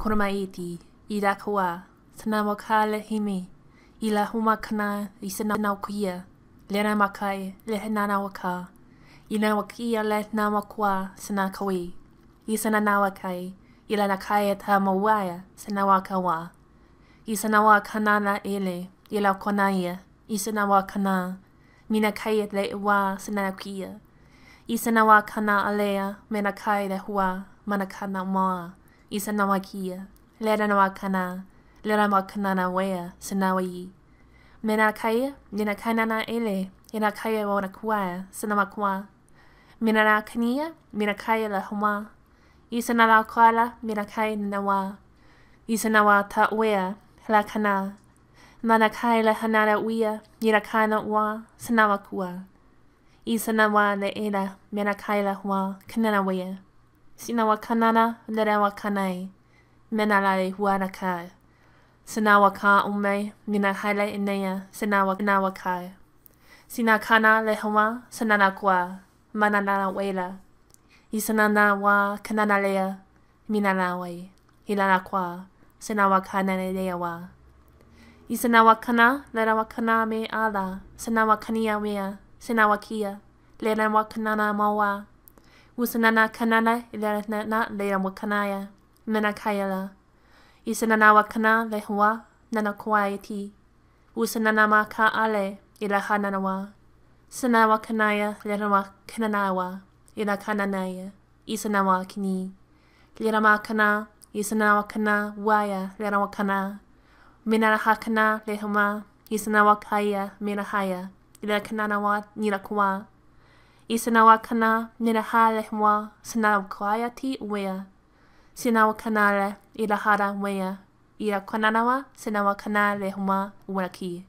Kormaiti, Irakua, Sanawakalehimi, Ilahumakana, Isanaukia, Lenamakai, Lehenanawaka, Inawakia Lehnawakwa, Sanakawi, Isananawakai, Ilanakaya Tamawaya, Sanawakawa, Isanawakanana Ele, Ilakonaya, Isanawakana, Minakaya Lewa, Sanakia, Isanawakana Alea, Menakaya Hua, Manakana Moa, i sana wa kia, le na wa kana, le na wa kana na wea, sana wa i. Me na kai, ni na kai na ele, i na kai o na kua, sana wa kua. Me na na kania, me na kai la huma. I sana la kuala, me na kai na wa. I sana wa ta wea, la kana. Mana kai la hanara uia, i na kai wa, sana wa kua. I sana wa le ela, me na kai la hua, kanana wea. Sina wa kanana, le ra wa kanai. Mena la le kai. Sina wa ka ume, mina haile inea, sina wa na wa kai. Sina kana le hoa, sina na kwa, mana na wela. I sina na wa kanana lea, mina na wai. Ila na kwa, sina wa kana lea wa. I sina wa kana, le ra wa kana me ala, sina wa kania mea, sina wa kia, le na wa kanana mawa. Usanana kanana, ila na na le wa kanaya, mena kayala. I sanana wa kana le hoa, nana kua e ti. U sanana ma ka ale, i la hanana wa. Sana wa kanaya, le wa kanana wa, i la kananaya, i sana wa kini. Le ma kana, i sana wa kana, waya, le wa kana. Mina la hakana, le huma, i sana wa kaya, mina haya, i I sana wa kana, ni la ha le hua, sana wa kaya ti wea. Sina wa kanale i la hara wea. I la kananawa, sina wa kanale huma waki.